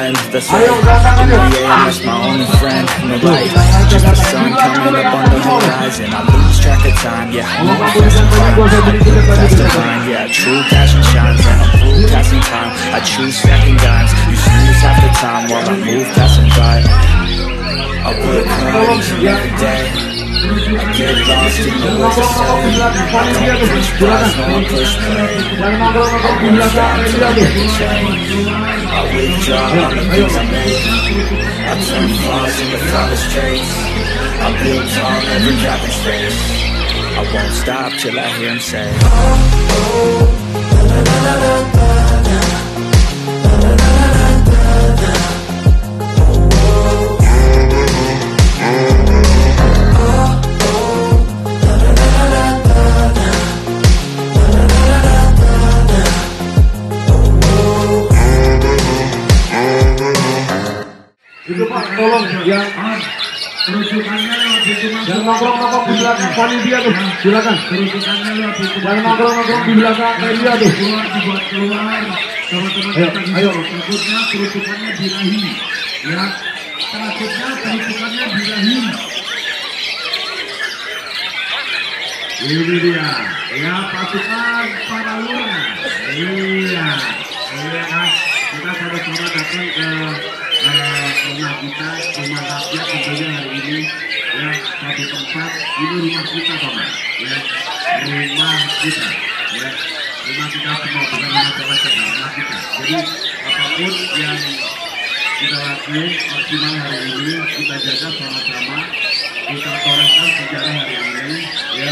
blend That's right, the AM, that's my only friend In No light, just the sun coming up on the horizon. I lose track of time, yeah, I move fast and climb fast to find, yeah, true passion shines And I'm through passing time, I choose stacking dimes You snooze half the time while I move passing by I work hard each and every day. I get lost in the I don't no push play I a change I withdraw on the things I make I turn flaws into flawless traits I build tall, never drop in space I won't stop till I hear him say Itu nongkrong-nongkrong di belakang panitia tuh, silakan. Rujukannya lewat pintu Yang masuk. nongkrong-nongkrong di belakang media tuh. Keluar dibuat keluar. Teman-teman Ayo, ayo. Takutnya kerucukannya birahi. Ya. Takutnya kerucukannya birahi. Ini dia, ya pasukan para lurah. Iya, iya kan. Kita sama-sama datang ke eh, rumah kita, rumah rakyat tentunya hari ini. Ya, satu tempat, ini rumah kita Bapak. Ya, rumah kita. Ya, rumah kita semua, bukan rumah saudara kita, rumah kita. Jadi, apa pun yang kita lakukan maksimal hari ini, kita jaga sama-sama. Kita torehkan sejarah hari ini, ya.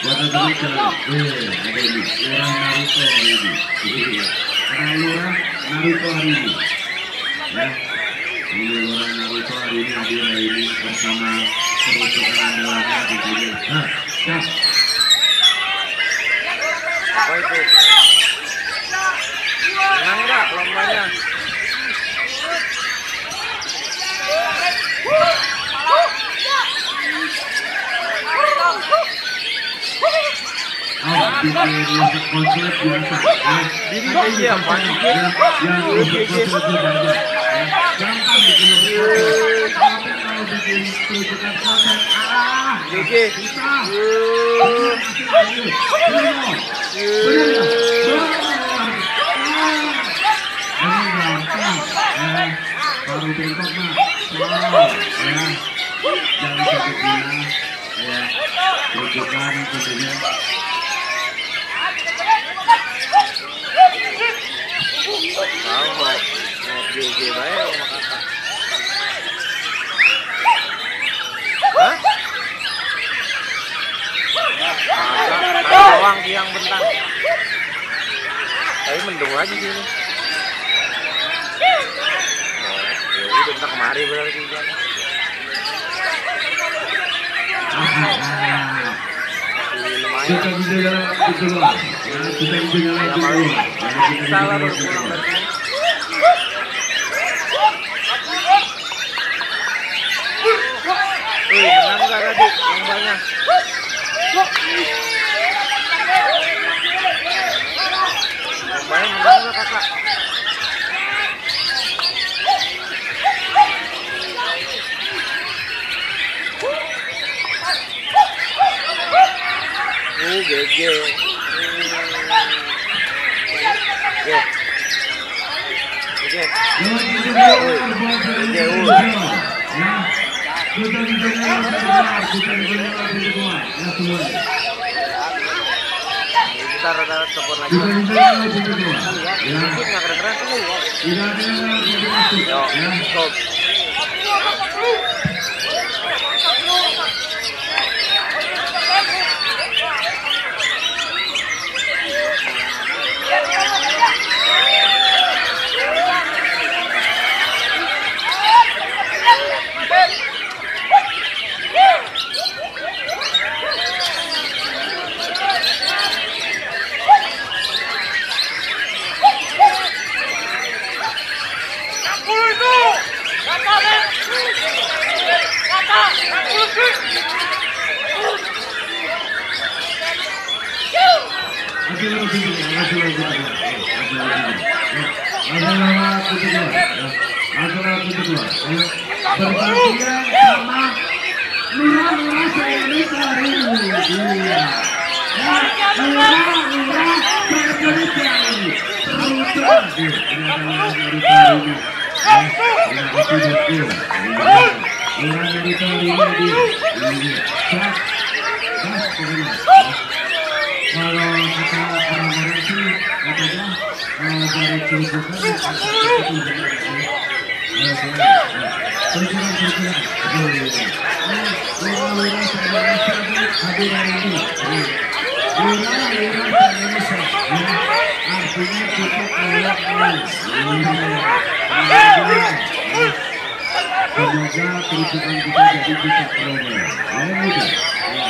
Buat teman eh, ada ini, lurah Naruto hari ini, gitu ya. Naruto hari ini, ya. Ini hadir ini bersama andalannya. Nah, nah, Apa itu? Menang nggak lombanya? Oh. Ya. Di yang? Ya, yang bikin konslet. Tapi ah. Ah. Ya. Ya. Ya. Bae sama kakak. Hah? Kakak, tiang bentang. Tapi mendung aja sini. Oh, ya udah bentar kemari berarti lumayan. kita bisa jalan ke keluar ya kita bisa jalan ke keluar kita bisa Salah jalan baru ke pulang keluar dari sini. Wih, menang nggak tadi menang nggak kakak? GG. Oke. Oke. Lewat pintu keluar buat dari pintu keluar. Ya. Kita pintu keluar pintu keluar. Kita pintu keluar pintu keluar. Ya semua. Ntar ntar telepon lagi. Keluar pintu keluar. Ya. Mungkin nggak pintu masuk. Yo, Ya. stop. Masih lewat lurah dari. Ya, artinya kita kayak Semoga kerucukan kita jadi kita promo. Ya, gitu. Ya.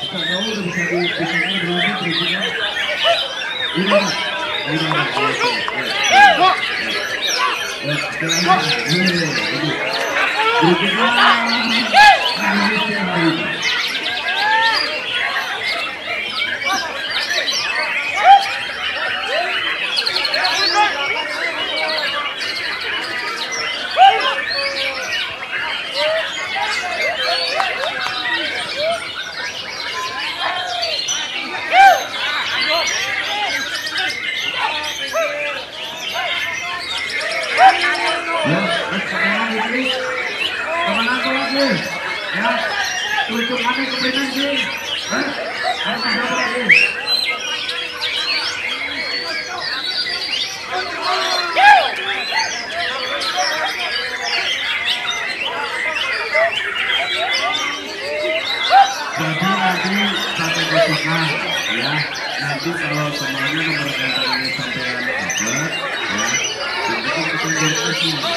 Kita tahu udah bisa dipisahkan berarti kerucukan. Udah, udah, udah. Ya, sekarang, ya, ya, ya. Kerucukan Indonesia hari ini. Ya, terus kemenangan ini, kemenangan tuh lagi, ya, Jadi sampai besoknya, ya, nanti kalau sampai ya, kita.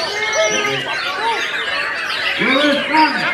Jadi,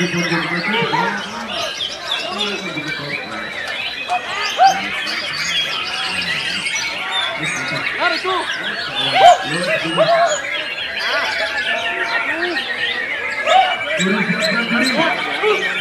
Lari tuh. Aduh.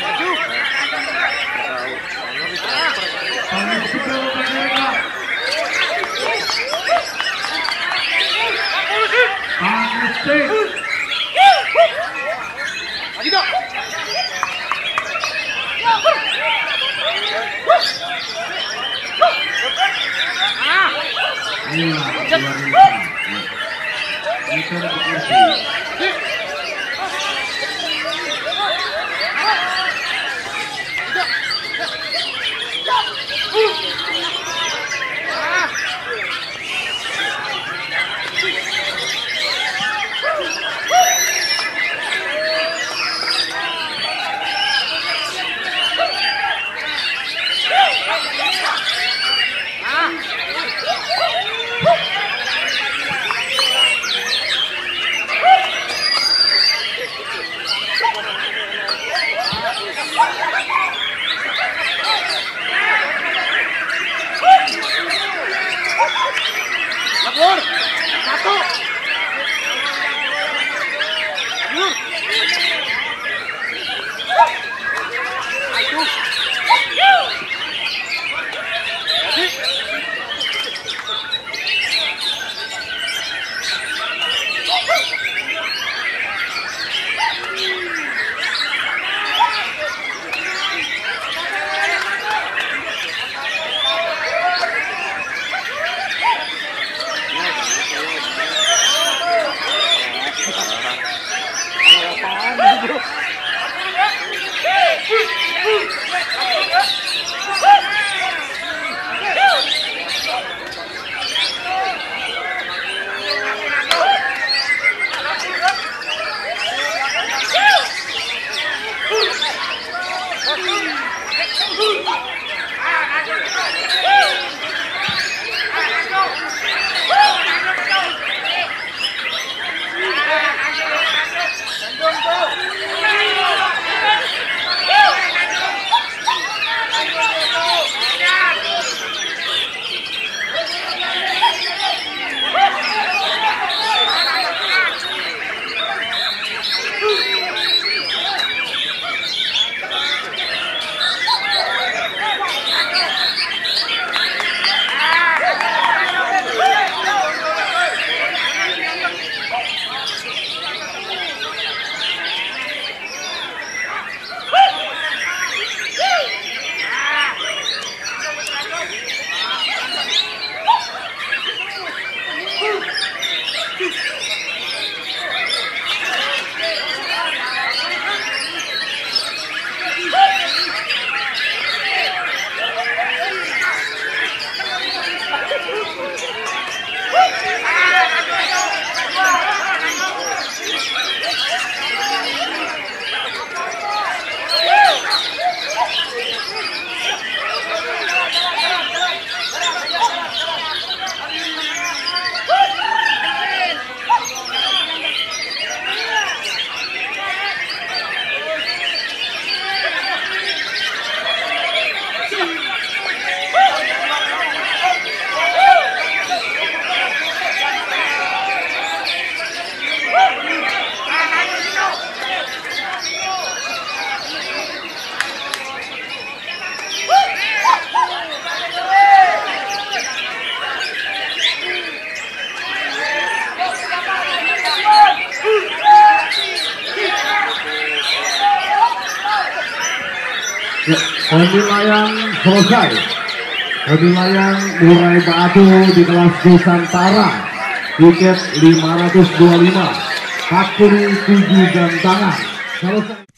Penilaian selesai. Penilaian murai batu di kelas Nusantara. Tiket 525. 47 jam tangan. Selesai.